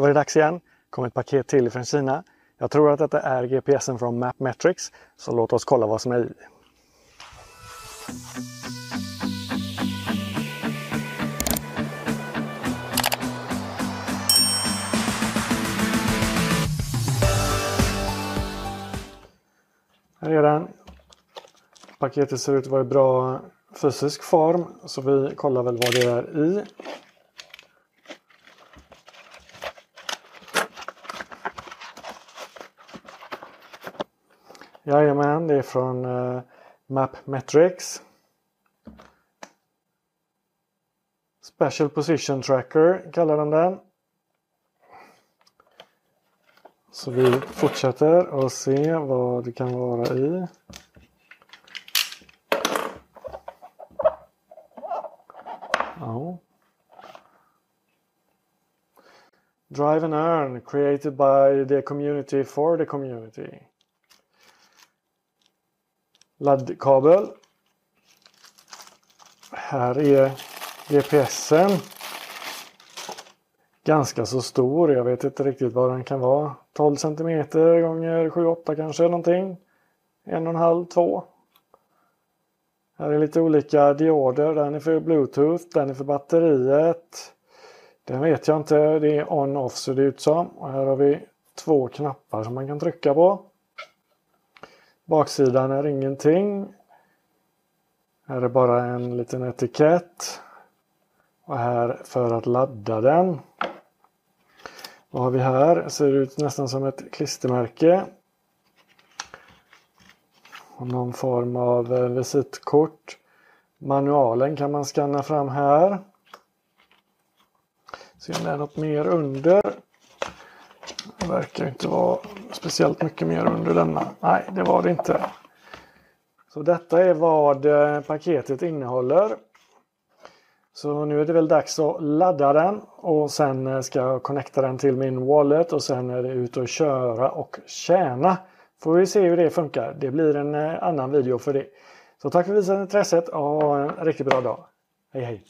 Då var det dags igen. kom ett paket till från Kina. Jag tror att detta är GPSen från Mapmetrics. Så låt oss kolla vad som är i. Här är den. Paketet ser ut att vara i bra fysisk form så vi kollar väl vad det är i. Jajamän, det är från eh, uh, Mapmetrics. Special Position Tracker kallar de den. Så vi fortsätter och se vad det kan vara i. Ja. Drive and Earn, created by the community for the community. Laddkabel. Här är GPSen. Ganska så stor. Jag vet inte riktigt vad den kan vara. 12 cm gånger 7-8 kanske någonting. En och en halv, två. Här är lite olika dioder. Den är för Bluetooth, den är för batteriet. Den vet jag inte. Det är on-off ser det ut som. Och här har vi två knappar som man kan trycka på. Baksidan är ingenting. Här är bara en liten etikett. Och här för att ladda den. Vad har vi här? Ser ut nästan som ett klistermärke. Och någon form av eh, visitkort. Manualen kan man scanna fram här. Se om det är något mer under. Det verkar inte vara speciellt mycket mer under denna. Nej, det var det inte. Så detta är vad eh, paketet innehåller. Så nu är det väl dags att ladda den och sen eh, ska jag connecta den till min wallet och sen är det ut och köra och tjäna. Får vi se hur det funkar. Det blir en eh, annan video för det. Så tack för visat intresset och ha en riktigt bra dag. Hej hej!